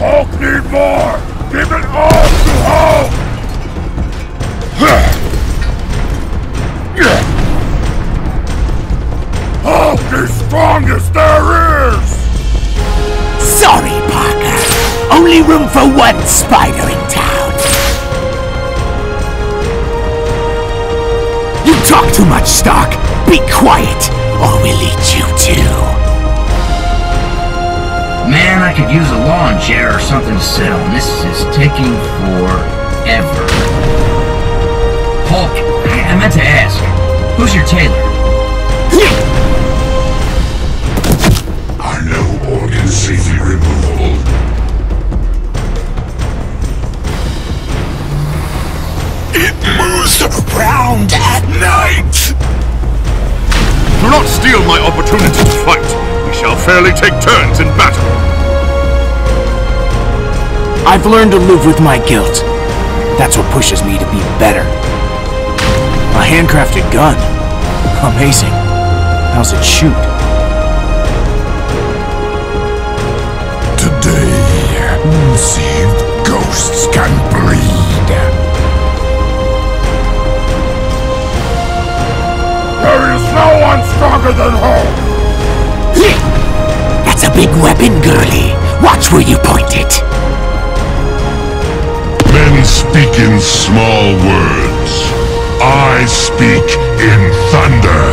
Hulk need more! Give it all to Hulk! Hulk is strongest there is! Sorry, Parker. Only room for one spider in town. You talk too much, Stark. Be quiet, or we'll eat you too. Man, I could use a lawn chair or something to sit on. This is taking forever. Hulk, I, I meant to ask, who's your tailor? I know organs safely removable. It moves around at night! Do not steal my opportunity to fight. We shall fairly take turns in battle. I've learned to live with my guilt. That's what pushes me to be better. A handcrafted gun. Amazing. How's it shoot? Today, saved ghosts can bleed. There is no one stronger than Hulk! That's a big weapon, girlie. Watch where you point it. Men speak in small words. I speak in thunder.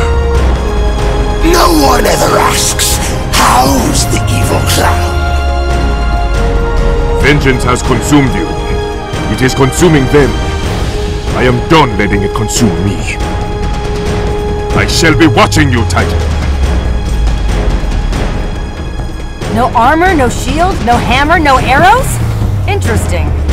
No one ever asks, how's the evil clown? Vengeance has consumed you. It is consuming them. I am done letting it consume me. I shall be watching you, Titan. No armor, no shield, no hammer, no arrows? Interesting.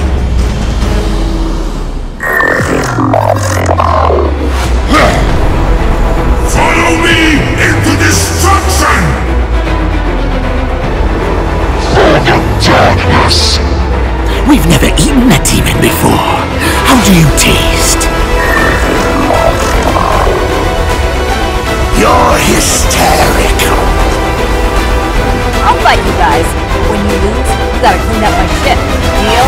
Gotta clean up my shit. Deal?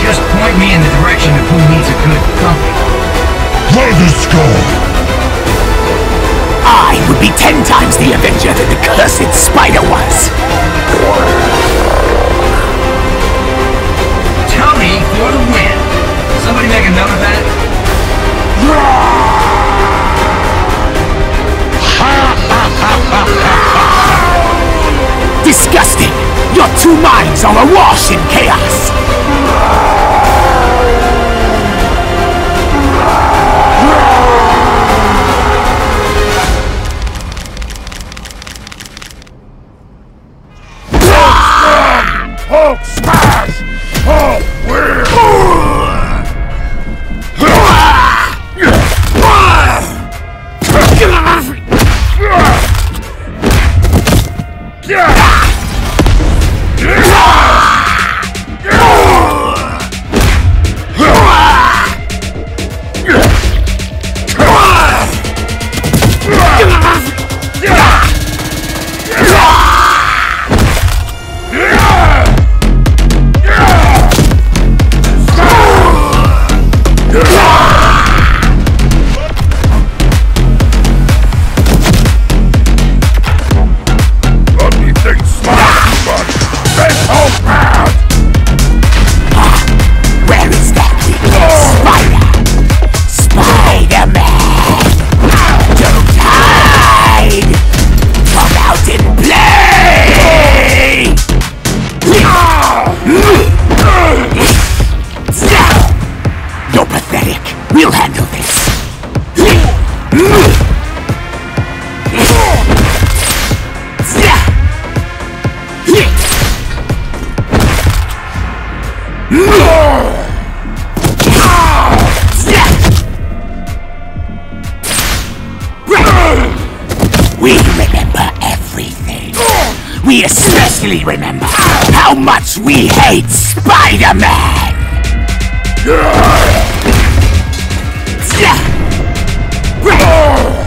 Just point me in the direction of who needs a good company. For the score! I would be ten times the Avenger that the cursed spider was. Tony for the win. Somebody make a two minds are awash in chaos! Hulk smash! Remember everything. We especially remember how much we hate Spider-Man! subjects.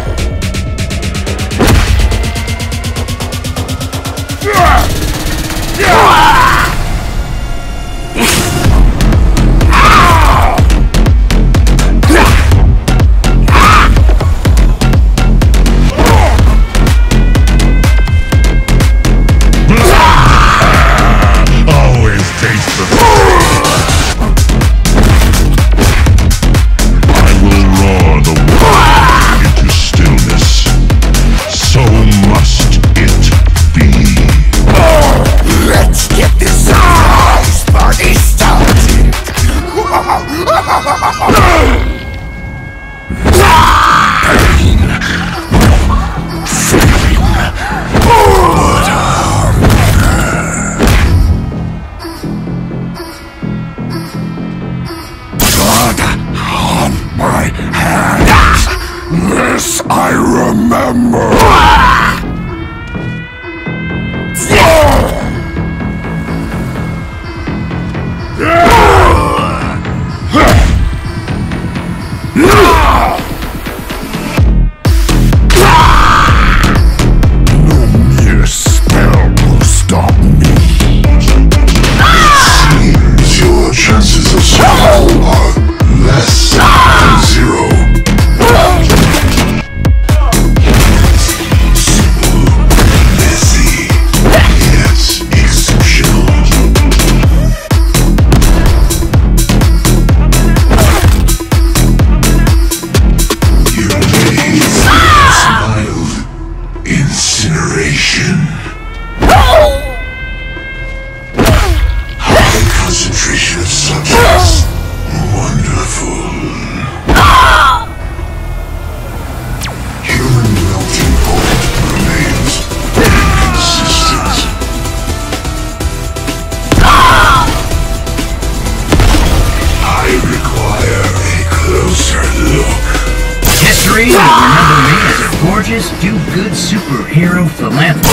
History will remember me as a gorgeous, do-good superhero philanthropist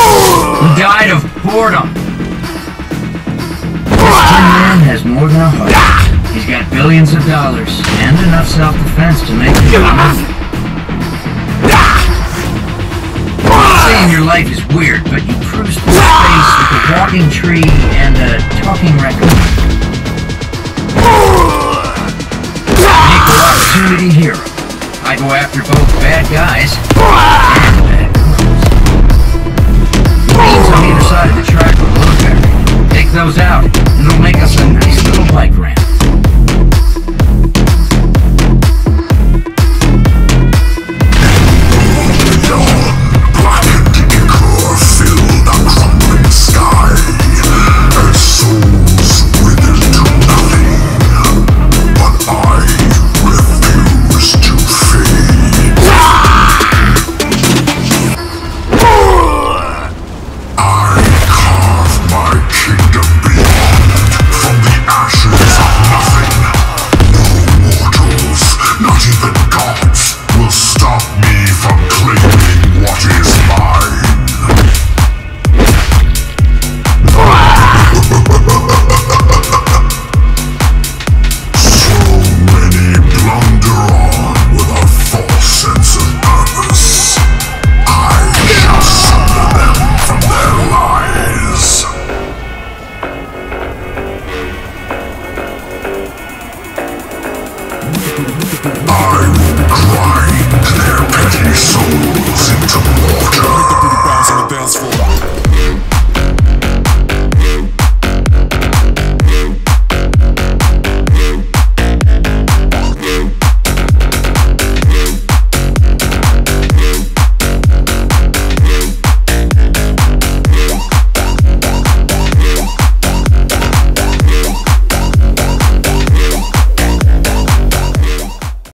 who died of boredom. This tin man has more than a heart. He's got billions of dollars and enough self-defense to make him a movie. Saying your life is weird, but you cruise through space with a walking tree and a talking record. raccoon. Equal opportunity hero. I go after both bad guys and bad on either side of the track will load. Take those out, and it'll make us a nice little bike ramp.